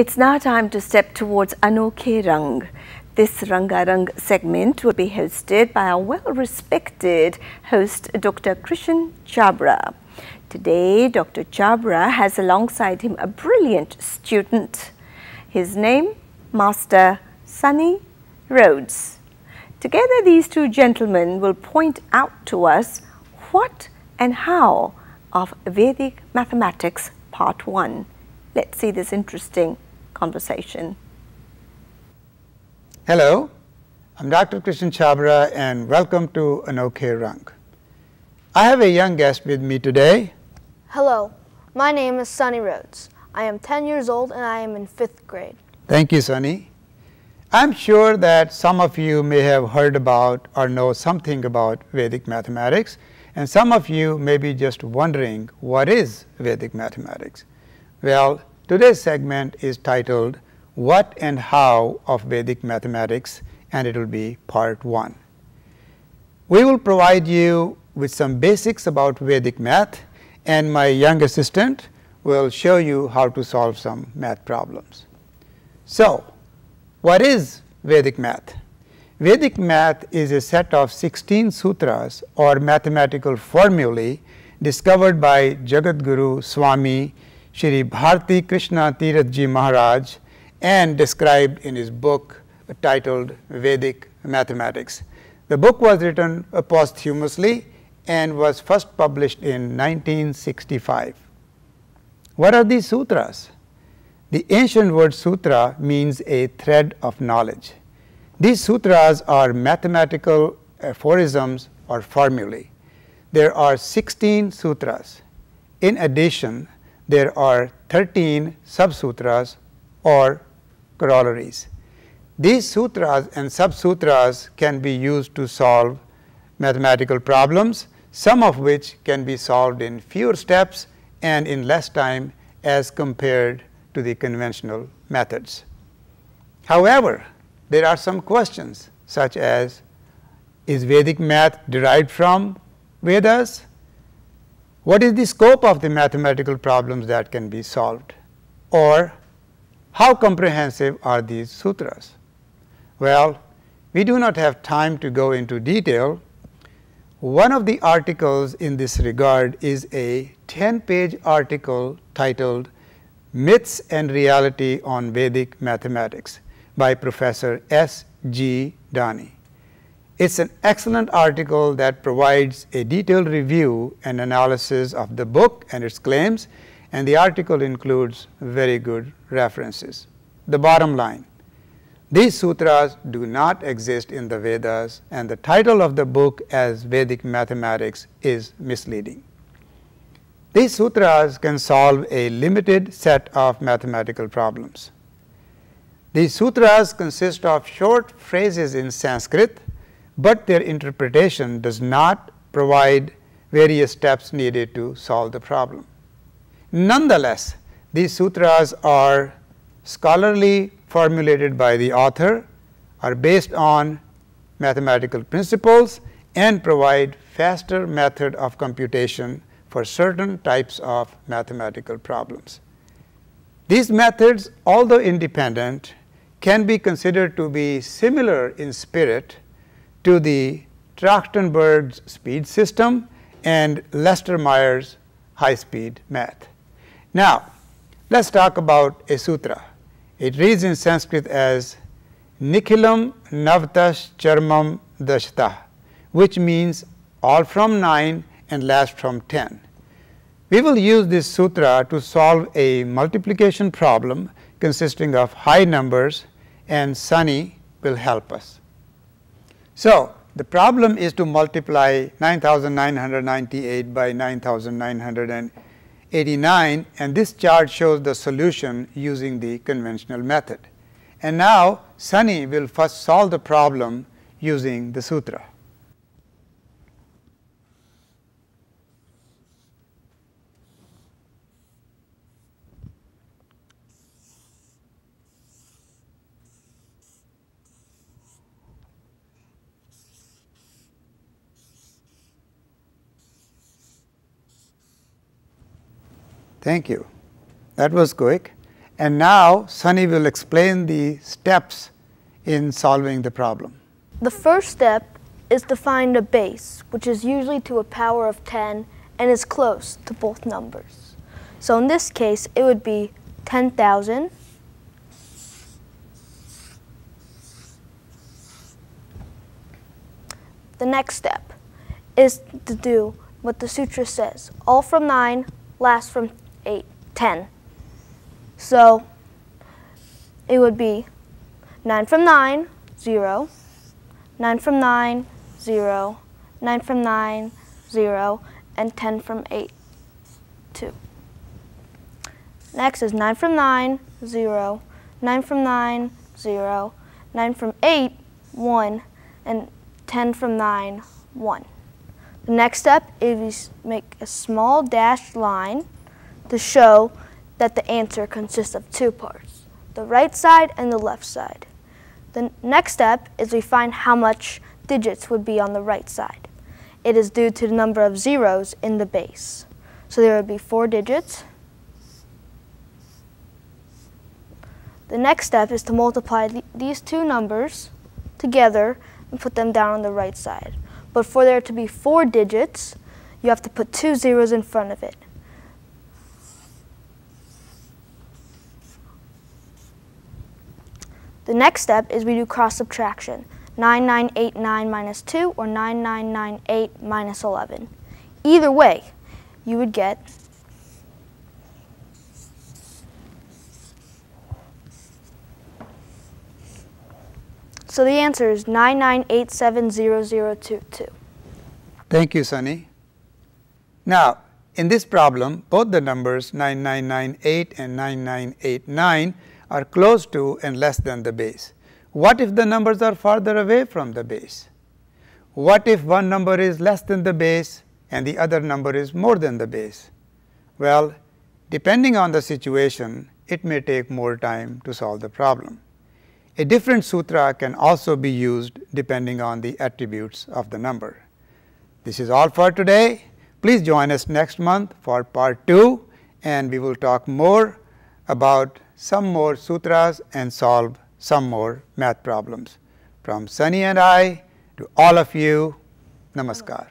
It's now time to step towards Anokhe Rang. This Rangarang segment will be hosted by our well-respected host, Dr. Krishan Chhabra. Today, Dr. Chhabra has alongside him a brilliant student. His name, Master Sonny Rhodes. Together, these two gentlemen will point out to us what and how of Vedic Mathematics Part 1. Let's see this interesting conversation. Hello, I'm Dr. Krishan Chhabra and welcome to Anokhe Rang. I have a young guest with me today. Hello, my name is Sonny Rhodes. I am 10 years old and I am in 5th grade. Thank you, Sonny. I'm sure that some of you may have heard about or know something about Vedic mathematics and some of you may be just wondering what is Vedic mathematics. Well, Today's segment is titled What and How of Vedic Mathematics and it will be part 1. We will provide you with some basics about Vedic math and my young assistant will show you how to solve some math problems. So, what is Vedic math? Vedic math is a set of 16 sutras or mathematical formulae discovered by Jagat Guru Swami Shri Bharti Krishna Tirath Maharaj and described in his book titled Vedic Mathematics. The book was written posthumously and was first published in 1965. What are these sutras? The ancient word sutra means a thread of knowledge. These sutras are mathematical aphorisms or formulae. There are 16 sutras. In addition, there are 13 subsutras or corollaries. These sutras and subsutras can be used to solve mathematical problems, some of which can be solved in fewer steps and in less time as compared to the conventional methods. However, there are some questions such as is Vedic math derived from Vedas what is the scope of the mathematical problems that can be solved or how comprehensive are these sutras? Well, we do not have time to go into detail. One of the articles in this regard is a 10 page article titled Myths and Reality on Vedic Mathematics by Professor S. G. Dani. It's an excellent article that provides a detailed review and analysis of the book and its claims and the article includes very good references. The bottom line, these sutras do not exist in the Vedas and the title of the book as Vedic mathematics is misleading. These sutras can solve a limited set of mathematical problems. These sutras consist of short phrases in Sanskrit but their interpretation does not provide various steps needed to solve the problem. Nonetheless, these sutras are scholarly formulated by the author, are based on mathematical principles and provide faster method of computation for certain types of mathematical problems. These methods, although independent, can be considered to be similar in spirit to the Trachtenberg's speed system and Lester Meyers high speed math. Now, let us talk about a sutra. It reads in Sanskrit as Nikhilam Navtash Charmam Dashta, which means all from 9 and last from 10. We will use this sutra to solve a multiplication problem consisting of high numbers and Sonny will help us. So, the problem is to multiply 9998 by 9989 and this chart shows the solution using the conventional method. And now, Sonny will first solve the problem using the sutra. Thank you. That was quick. And now Sonny will explain the steps in solving the problem. The first step is to find a base, which is usually to a power of 10 and is close to both numbers. So in this case, it would be 10,000 The next step is to do what the sutra says. All from 9, last from 8, 10. So it would be 9 from 9, 0, 9 from 9, 0, 9 from 9, 0, and 10 from 8, 2. Next is 9 from 9, 0, 9 from 9, 0, 9 from 8, 1, and 10 from 9, 1. The next step is make a small dashed line to show that the answer consists of two parts, the right side and the left side. The next step is we find how much digits would be on the right side. It is due to the number of zeros in the base. So there would be four digits. The next step is to multiply these two numbers together and put them down on the right side. But for there to be four digits, you have to put two zeros in front of it. The next step is we do cross subtraction. 9989 minus 2 or 9998 minus 11. Either way, you would get So the answer is 99870022. Thank you, Sonny. Now, in this problem, both the numbers 9998 and 9989 are close to and less than the base. What if the numbers are farther away from the base? What if one number is less than the base and the other number is more than the base? Well, depending on the situation, it may take more time to solve the problem. A different sutra can also be used depending on the attributes of the number. This is all for today. Please join us next month for part 2 and we will talk more about some more sutras and solve some more math problems. From Sonny and I to all of you, Namaskar.